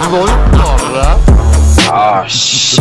이거 어디 알아? 아, 씨.